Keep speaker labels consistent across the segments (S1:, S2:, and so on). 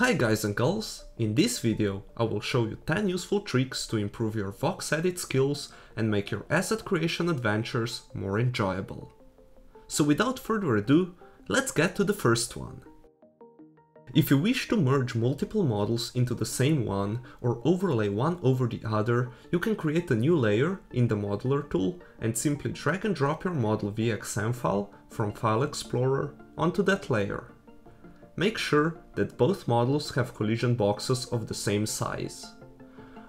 S1: Hi guys and girls, in this video I will show you 10 useful tricks to improve your VoxEdit skills and make your asset creation adventures more enjoyable. So without further ado, let's get to the first one. If you wish to merge multiple models into the same one or overlay one over the other, you can create a new layer in the Modeler tool and simply drag and drop your model VXM file from File Explorer onto that layer. Make sure that both models have collision boxes of the same size.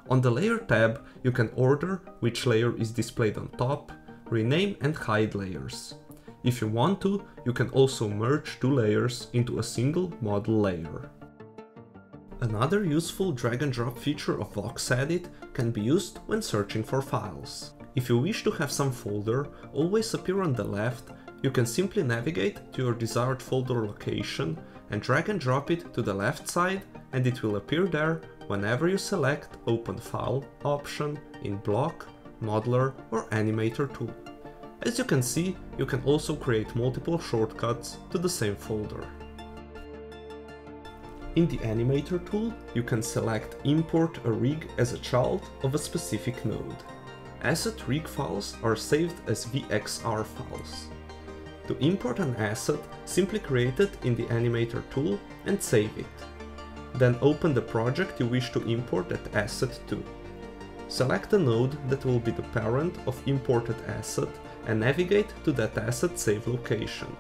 S1: On the Layer tab, you can order which layer is displayed on top, rename and hide layers. If you want to, you can also merge two layers into a single model layer. Another useful drag and drop feature of VoxEdit can be used when searching for files. If you wish to have some folder always appear on the left, you can simply navigate to your desired folder location and drag and drop it to the left side and it will appear there whenever you select Open File option in Block, Modeler or Animator tool. As you can see, you can also create multiple shortcuts to the same folder. In the Animator tool, you can select Import a rig as a child of a specific node. Asset rig files are saved as VXR files. To import an asset, simply create it in the Animator tool and save it. Then open the project you wish to import that asset to. Select a node that will be the parent of imported asset and navigate to that asset save location.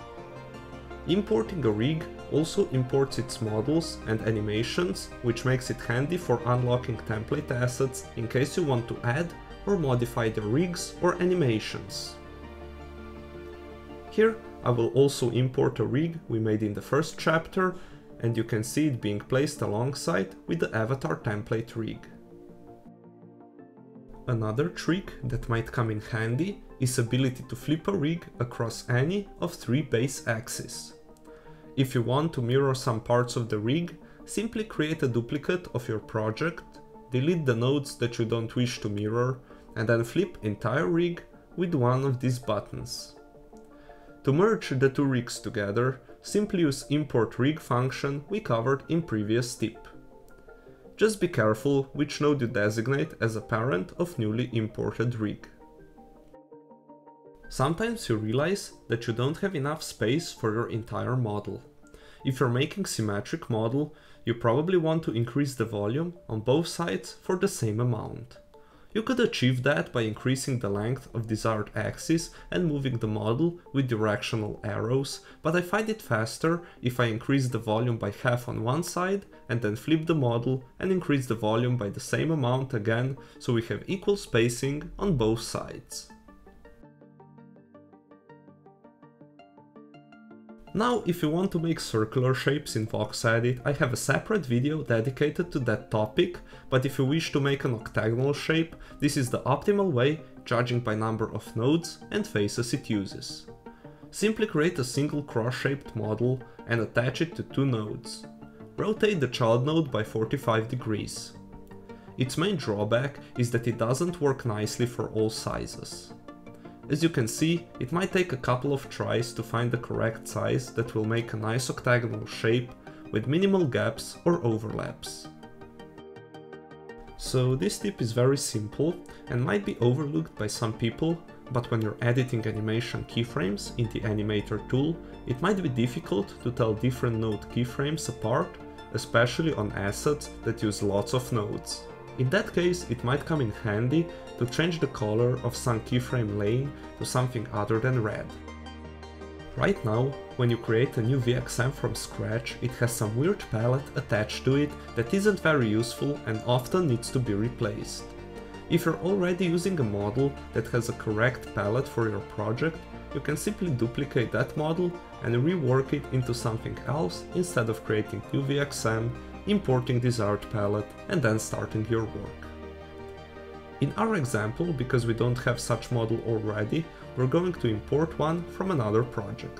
S1: Importing a rig also imports its models and animations, which makes it handy for unlocking template assets in case you want to add or modify the rigs or animations. Here I will also import a rig we made in the first chapter and you can see it being placed alongside with the avatar template rig. Another trick that might come in handy is ability to flip a rig across any of three base axes. If you want to mirror some parts of the rig, simply create a duplicate of your project, delete the nodes that you don't wish to mirror, and then flip entire rig with one of these buttons. To merge the two rigs together, simply use import rig function we covered in previous tip. Just be careful which node you designate as a parent of newly imported rig. Sometimes you realize that you don't have enough space for your entire model. If you're making symmetric model, you probably want to increase the volume on both sides for the same amount. You could achieve that by increasing the length of desired axis and moving the model with directional arrows, but I find it faster if I increase the volume by half on one side and then flip the model and increase the volume by the same amount again so we have equal spacing on both sides. Now, if you want to make circular shapes in VoxEdit, I have a separate video dedicated to that topic, but if you wish to make an octagonal shape, this is the optimal way, judging by number of nodes and faces it uses. Simply create a single cross-shaped model and attach it to two nodes. Rotate the child node by 45 degrees. Its main drawback is that it doesn't work nicely for all sizes. As you can see, it might take a couple of tries to find the correct size that will make a nice octagonal shape with minimal gaps or overlaps. So this tip is very simple and might be overlooked by some people, but when you're editing animation keyframes in the Animator tool, it might be difficult to tell different node keyframes apart, especially on assets that use lots of nodes. In that case, it might come in handy to change the color of some keyframe lane to something other than red. Right now, when you create a new VXM from scratch, it has some weird palette attached to it that isn't very useful and often needs to be replaced. If you're already using a model that has a correct palette for your project, you can simply duplicate that model and rework it into something else instead of creating new VXM importing desired palette, and then starting your work. In our example, because we don't have such model already, we're going to import one from another project,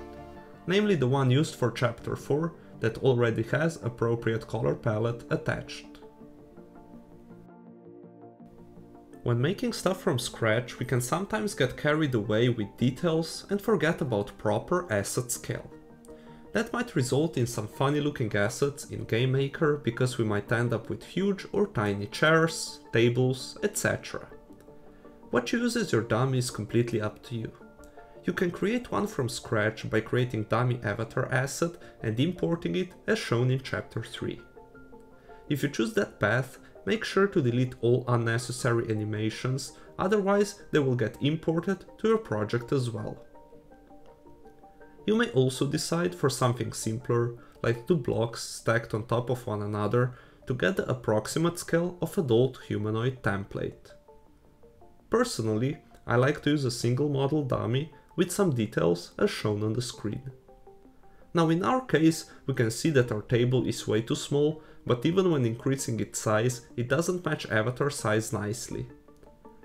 S1: namely the one used for chapter 4 that already has appropriate color palette attached. When making stuff from scratch, we can sometimes get carried away with details and forget about proper asset scale. That might result in some funny looking assets in GameMaker because we might end up with huge or tiny chairs, tables, etc. What you use as your dummy is completely up to you. You can create one from scratch by creating dummy avatar asset and importing it as shown in chapter 3. If you choose that path, make sure to delete all unnecessary animations, otherwise they will get imported to your project as well. You may also decide for something simpler, like two blocks stacked on top of one another to get the approximate scale of adult humanoid template. Personally, I like to use a single model dummy with some details as shown on the screen. Now in our case, we can see that our table is way too small, but even when increasing its size, it doesn't match avatar size nicely.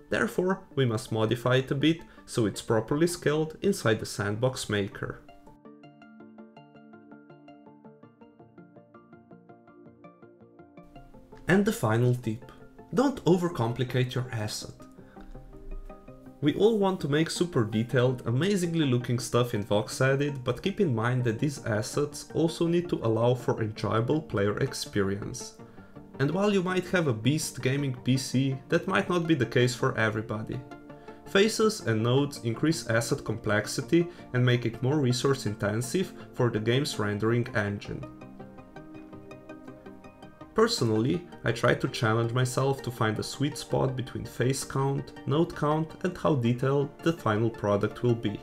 S1: Therefore, we must modify it a bit so it's properly scaled inside the sandbox maker. And the final tip. Don't overcomplicate your asset. We all want to make super detailed, amazingly looking stuff in VoxEdit, but keep in mind that these assets also need to allow for enjoyable player experience. And while you might have a beast gaming PC, that might not be the case for everybody. Faces and nodes increase asset complexity and make it more resource intensive for the game's rendering engine. Personally, I try to challenge myself to find a sweet spot between face count, node count and how detailed the final product will be.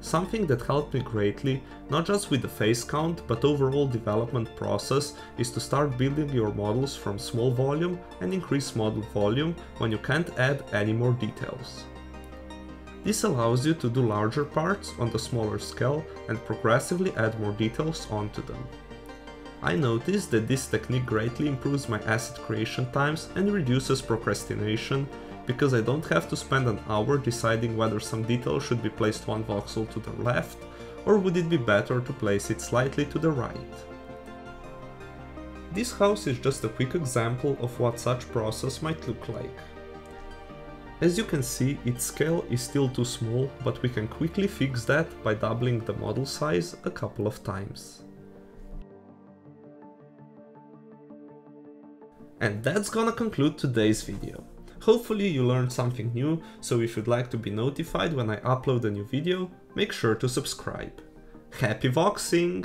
S1: Something that helped me greatly, not just with the face count, but overall development process, is to start building your models from small volume and increase model volume when you can't add any more details. This allows you to do larger parts on the smaller scale and progressively add more details onto them. I noticed that this technique greatly improves my asset creation times and reduces procrastination, because I don't have to spend an hour deciding whether some detail should be placed one voxel to the left, or would it be better to place it slightly to the right. This house is just a quick example of what such process might look like. As you can see, its scale is still too small, but we can quickly fix that by doubling the model size a couple of times. And that's gonna conclude today's video. Hopefully you learned something new, so if you'd like to be notified when I upload a new video, make sure to subscribe. Happy voxing!